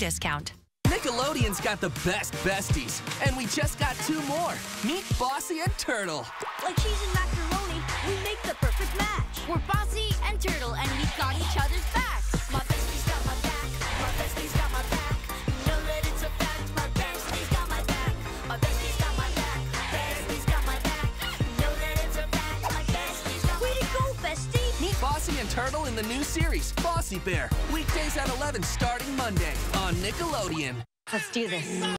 your discount. Nickelodeon's got the best besties, and we just got two more. Meet Bossy and Turtle. Like cheese and macaroni, we make the perfect match. We're Bossy and Turtle, and we've got each other's backs. My bestie's got my back. My bestie's got my back. You know that it's a fact. My bestie's got my back. My bestie's got my back. Bestie's got my back. You know that it's a fact. My bestie's got Way to go, bestie. Meet Bossy and Turtle in the new series, Bossy Bear. Weekdays at 11 starting Monday on Nickelodeon. Let's do this.